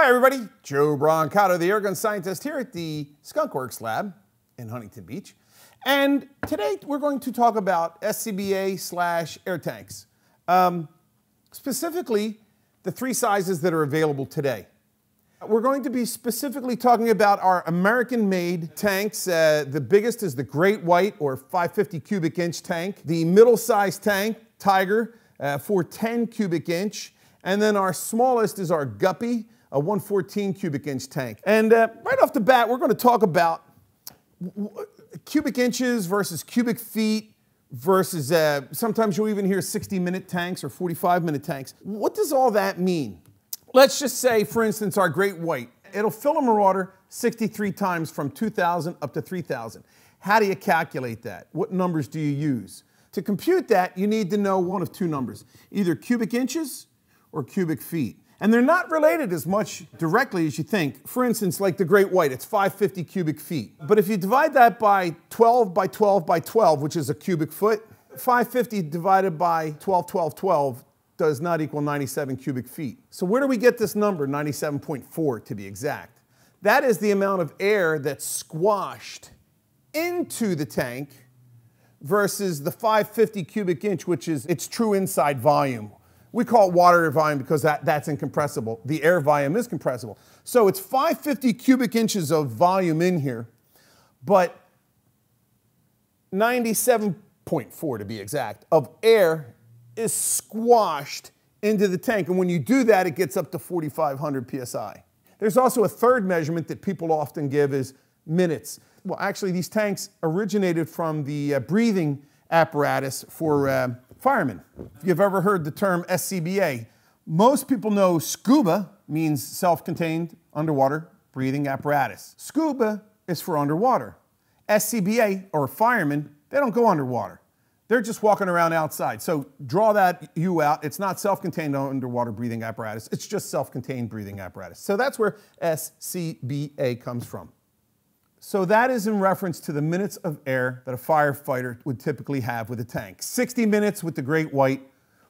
Hi, everybody. Joe Brancato, the airgun scientist here at the Skunk Works Lab in Huntington Beach. And today we're going to talk about SCBA slash air tanks. Um, specifically, the three sizes that are available today. We're going to be specifically talking about our American-made tanks. Uh, the biggest is the Great White or 550 cubic inch tank. The middle-sized tank, Tiger, uh, 410 cubic inch. And then our smallest is our Guppy, a 114 cubic inch tank. And uh, right off the bat, we're going to talk about cubic inches versus cubic feet versus uh, sometimes you'll even hear 60 minute tanks or 45 minute tanks. What does all that mean? Let's just say, for instance, our great white. It'll fill a Marauder 63 times from 2,000 up to 3,000. How do you calculate that? What numbers do you use? To compute that, you need to know one of two numbers, either cubic inches or cubic feet. And they're not related as much directly as you think. For instance, like the Great White, it's 550 cubic feet. But if you divide that by 12 by 12 by 12, which is a cubic foot, 550 divided by 12, 12, 12 does not equal 97 cubic feet. So where do we get this number, 97.4 to be exact? That is the amount of air that's squashed into the tank versus the 550 cubic inch, which is its true inside volume. We call it water volume because that, that's incompressible. The air volume is compressible. So it's 550 cubic inches of volume in here, but 97.4 to be exact of air is squashed into the tank. And when you do that, it gets up to 4,500 PSI. There's also a third measurement that people often give is minutes. Well, actually, these tanks originated from the uh, breathing apparatus for uh, firemen. If you've ever heard the term SCBA, most people know scuba means self-contained underwater breathing apparatus. Scuba is for underwater. SCBA, or firemen, they don't go underwater. They're just walking around outside. So draw that U out. It's not self-contained underwater breathing apparatus. It's just self-contained breathing apparatus. So that's where SCBA comes from. So that is in reference to the minutes of air that a firefighter would typically have with a tank. 60 minutes with the Great White,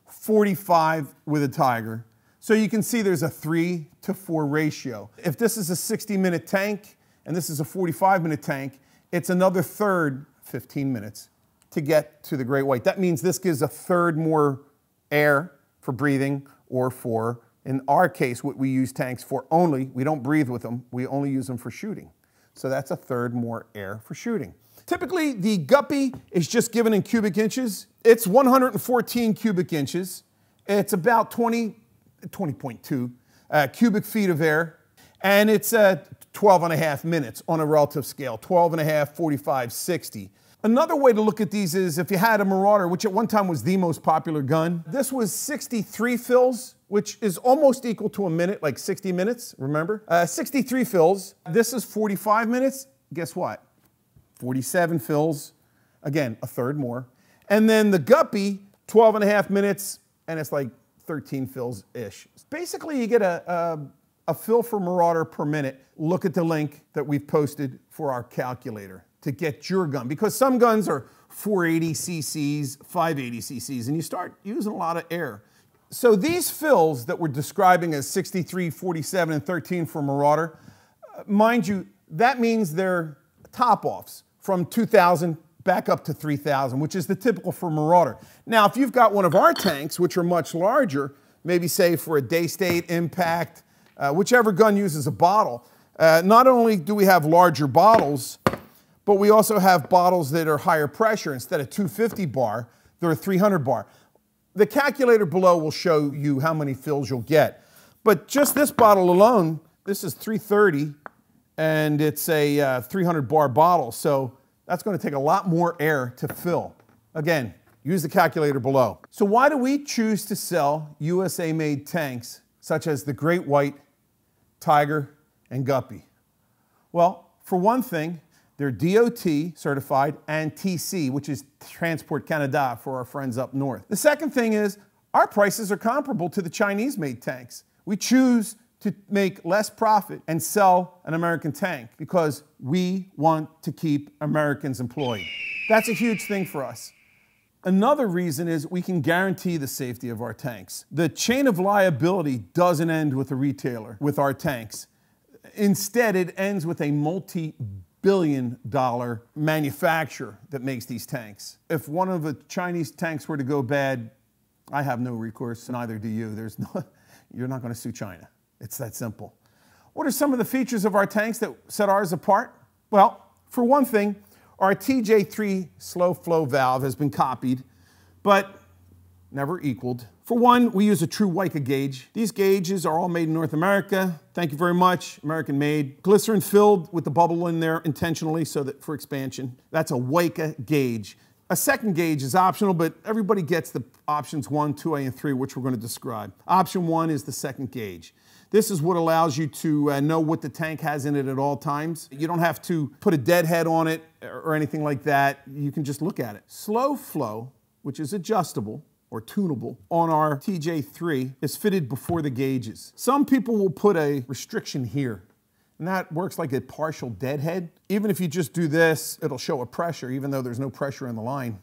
45 with a Tiger. So you can see there's a three to four ratio. If this is a 60 minute tank and this is a 45 minute tank, it's another third, 15 minutes, to get to the great white. That means this gives a third more air for breathing or for, in our case, what we use tanks for only. We don't breathe with them, we only use them for shooting. So that's a third more air for shooting. Typically, the guppy is just given in cubic inches. It's 114 cubic inches. It's about 20, 20.2 uh, cubic feet of air. And it's uh, 12 and a half minutes on a relative scale, 12 and a half, 45, 60. Another way to look at these is if you had a Marauder, which at one time was the most popular gun, this was 63 fills, which is almost equal to a minute, like 60 minutes, remember? Uh, 63 fills. This is 45 minutes. Guess what? 47 fills. Again, a third more. And then the Guppy, 12 and a half minutes, and it's like 13 fills-ish. Basically, you get a, a, a fill for Marauder per minute. Look at the link that we've posted for our calculator to get your gun because some guns are 480 cc's, 580 cc's, and you start using a lot of air. So these fills that we're describing as 63, 47, and 13 for Marauder, uh, mind you, that means they're top offs from 2,000 back up to 3,000, which is the typical for Marauder. Now, if you've got one of our tanks, which are much larger, maybe say for a Daystate, impact, uh, whichever gun uses a bottle, uh, not only do we have larger bottles, but we also have bottles that are higher pressure. Instead of 250 bar, they're 300 bar. The calculator below will show you how many fills you'll get. But just this bottle alone, this is 330, and it's a uh, 300 bar bottle. So that's going to take a lot more air to fill. Again, use the calculator below. So why do we choose to sell USA-made tanks such as the Great White, Tiger, and Guppy? Well, for one thing, they're DOT certified and TC, which is Transport Canada for our friends up north. The second thing is our prices are comparable to the Chinese made tanks. We choose to make less profit and sell an American tank because we want to keep Americans employed. That's a huge thing for us. Another reason is we can guarantee the safety of our tanks. The chain of liability doesn't end with a retailer with our tanks. Instead, it ends with a multi billion dollar manufacturer that makes these tanks. If one of the Chinese tanks were to go bad, I have no recourse, and neither do you. There's no, you're not going to sue China. It's that simple. What are some of the features of our tanks that set ours apart? Well, for one thing, our TJ3 slow flow valve has been copied, but never equaled. For one, we use a true WIKA gauge. These gauges are all made in North America. Thank you very much, American made. Glycerin filled with the bubble in there intentionally so that for expansion. That's a WIKA gauge. A second gauge is optional, but everybody gets the options one, 2A, and 3, which we're going to describe. Option one is the second gauge. This is what allows you to uh, know what the tank has in it at all times. You don't have to put a deadhead on it or anything like that. You can just look at it. Slow flow, which is adjustable, or tunable on our TJ3 is fitted before the gauges. Some people will put a restriction here and that works like a partial deadhead. Even if you just do this, it'll show a pressure even though there's no pressure in the line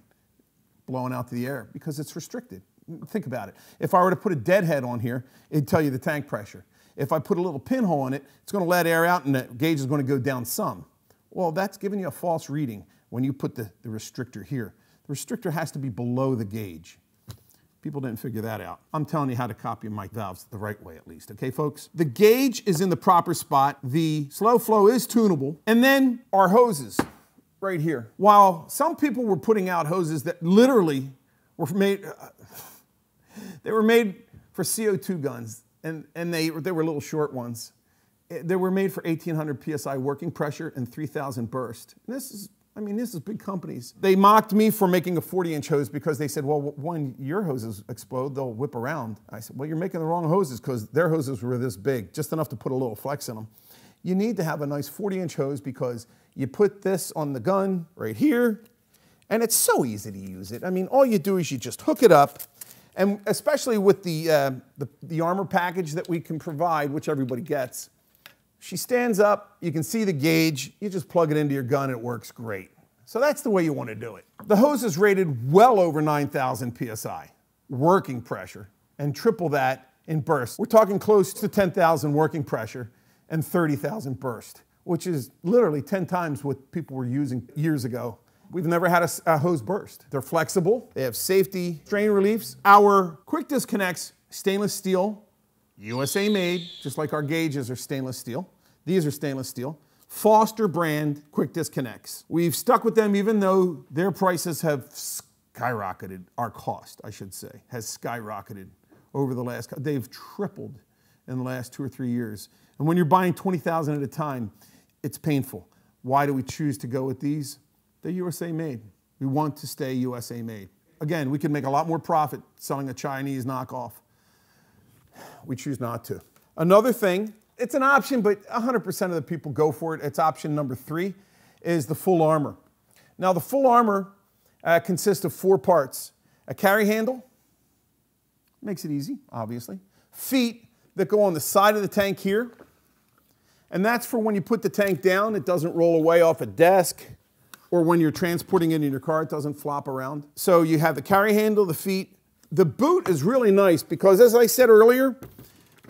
blowing out to the air because it's restricted. Think about it. If I were to put a deadhead on here, it'd tell you the tank pressure. If I put a little pinhole in it, it's going to let air out and the gauge is going to go down some. Well, that's giving you a false reading when you put the, the restrictor here. The restrictor has to be below the gauge. People didn't figure that out. I'm telling you how to copy mic valves the right way at least, okay folks? The gauge is in the proper spot. The slow flow is tunable. And then our hoses right here. While some people were putting out hoses that literally were made, uh, they were made for CO2 guns and, and they, they were little short ones. Eh, they were made for 1800 PSI working pressure and 3000 burst. And this is, I mean, this is big companies. They mocked me for making a 40 inch hose because they said, well, when your hoses explode, they'll whip around. I said, well, you're making the wrong hoses because their hoses were this big, just enough to put a little flex in them. You need to have a nice 40 inch hose because you put this on the gun right here, and it's so easy to use it. I mean, all you do is you just hook it up, and especially with the, uh, the, the, armor package that we can provide, which everybody gets, she stands up, you can see the gauge, you just plug it into your gun, it works great. So that's the way you want to do it. The hose is rated well over 9,000 PSI, working pressure, and triple that in burst. We're talking close to 10,000 working pressure and 30,000 burst, which is literally 10 times what people were using years ago We've never had a, a, hose burst. They're flexible, they have safety, strain reliefs. Our quick disconnects, stainless steel, USA made, just like our gauges are stainless steel. These are stainless steel. Foster brand quick disconnects. We've stuck with them even though their prices have skyrocketed. Our cost, I should say, has skyrocketed over the last, they've tripled in the last two or three years. And when you're buying 20,000 at a time, it's painful. Why do we choose to go with these? They're USA made. We want to stay USA made. Again, we could make a lot more profit selling a Chinese knockoff. We choose not to. Another thing, it's an option, but 100% of the people go for it. It's option number three, is the full armor. Now, the full armor uh, consists of four parts. A carry handle, makes it easy, obviously. Feet that go on the side of the tank here. And that's for when you put the tank down, it doesn't roll away off a desk or when you're transporting it in your car, it doesn't flop around. So you have the carry handle, the feet. The boot is really nice because as I said earlier,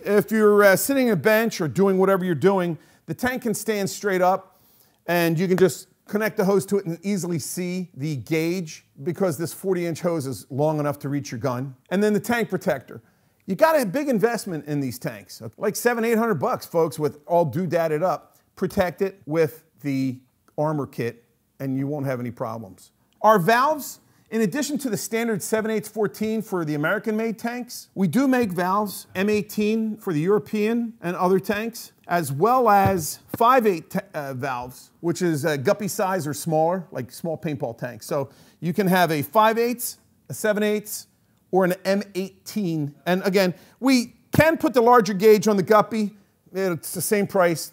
if you're uh, sitting a bench or doing whatever you're doing, the tank can stand straight up and you can just connect the hose to it and easily see the gauge because this 40 inch hose is long enough to reach your gun. And then the tank protector. You got a big investment in these tanks, like seven, 800 bucks, folks, with all doodadded up. Protect it with the armor kit and you won't have any problems. Our valves, in addition to the standard 7/8 for the American-made tanks, we do make valves M18 for the European and other tanks, as well as 5/8 uh, valves, which is a guppy size or smaller, like small paintball tanks. So you can have a 5/8, a 7/8, or an M18. And again, we can put the larger gauge on the guppy. It's the same price.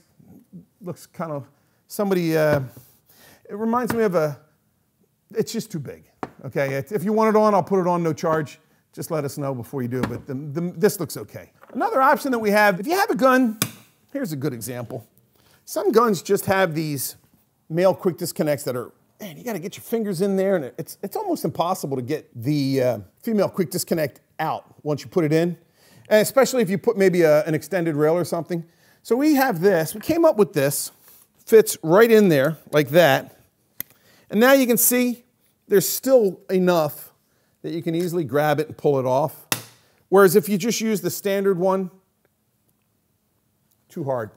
Looks kind of somebody. Uh, it reminds me of a, it's just too big. Okay, if you want it on, I'll put it on, no charge. Just let us know before you do, but the, the, this looks okay. Another option that we have, if you have a gun, here's a good example. Some guns just have these male quick disconnects that are man, you got to get your fingers in there, and it's, it's almost impossible to get the uh, female quick disconnect out once you put it in, and especially if you put maybe a, an extended rail or something. So we have this. We came up with this. Fits right in there like that. And now you can see there's still enough that you can easily grab it and pull it off. Whereas if you just use the standard one, too hard.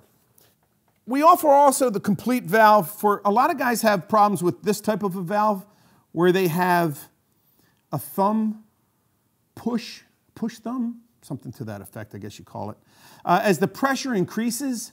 We offer also the complete valve for a lot of guys have problems with this type of a valve where they have a thumb push, push thumb, something to that effect, I guess you call it. Uh, as the pressure increases,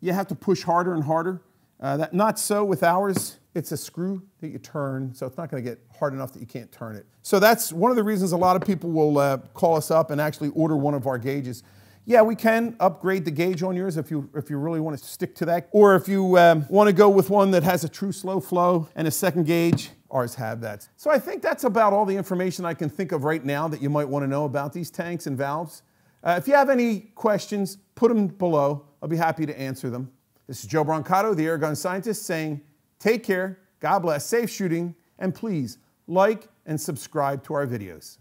you have to push harder and harder. Uh, that, not so with ours. It's a screw that you turn, so it's not going to get hard enough that you can't turn it. So that's one of the reasons a lot of people will uh, call us up and actually order one of our gauges. Yeah, we can upgrade the gauge on yours if you, if you really want to stick to that. Or if you um, want to go with one that has a true slow flow and a second gauge, ours have that. So I think that's about all the information I can think of right now that you might want to know about these tanks and valves. Uh, if you have any questions, put them below. I'll be happy to answer them. This is Joe Brancato, the Airgun Scientist, saying take care, God bless, safe shooting, and please like and subscribe to our videos.